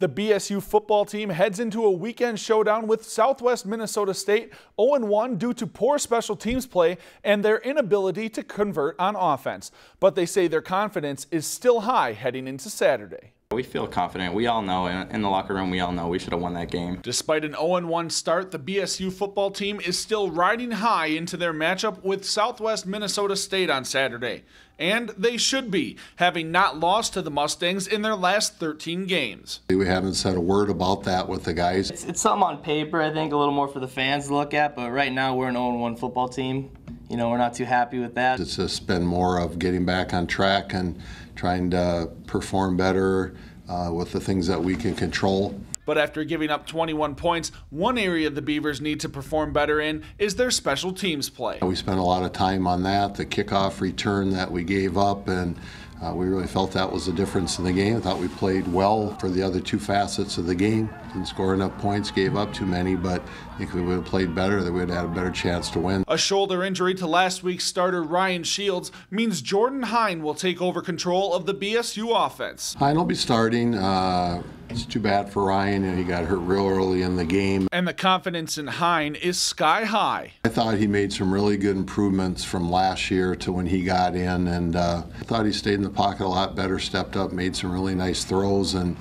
The BSU football team heads into a weekend showdown with Southwest Minnesota State 0-1 due to poor special teams play and their inability to convert on offense. But they say their confidence is still high heading into Saturday. We feel confident. We all know in the locker room, we all know we should have won that game. Despite an 0-1 start, the BSU football team is still riding high into their matchup with Southwest Minnesota State on Saturday. And they should be, having not lost to the Mustangs in their last 13 games. We haven't said a word about that with the guys. It's, it's something on paper, I think, a little more for the fans to look at, but right now we're an 0-1 football team. You know, we're not too happy with that. It's just been more of getting back on track and trying to perform better uh, with the things that we can control. But after giving up 21 points, one area the Beavers need to perform better in is their special teams play. We spent a lot of time on that, the kickoff return that we gave up, and uh, we really felt that was the difference in the game. I thought we played well for the other two facets of the game. Didn't score enough points, gave up too many, but I think if we would have played better, that we would have had a better chance to win. A shoulder injury to last week's starter Ryan Shields means Jordan Hine will take over control of the BSU offense. Hine will be starting. Uh, it's too bad for Ryan. You know, he got hurt real early in the game. And the confidence in Hine is sky high. I thought he made some really good improvements from last year to when he got in, and uh, I thought he stayed in the pocket a lot better, stepped up, made some really nice throws, and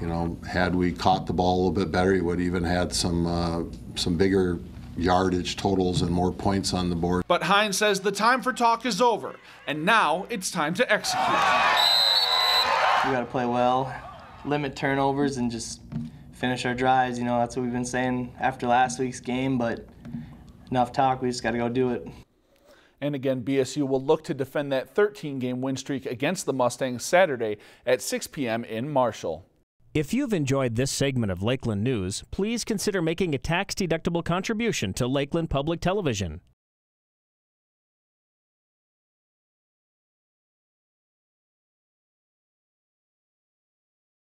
you know, had we caught the ball a little bit better, he would even had some uh, some bigger yardage totals and more points on the board. But Hines says the time for talk is over, and now it's time to execute. We got to play well limit turnovers and just finish our drives. You know, that's what we've been saying after last week's game, but enough talk. We just got to go do it. And again, BSU will look to defend that 13 game win streak against the Mustangs Saturday at 6 p.m. in Marshall. If you've enjoyed this segment of Lakeland News, please consider making a tax-deductible contribution to Lakeland Public Television.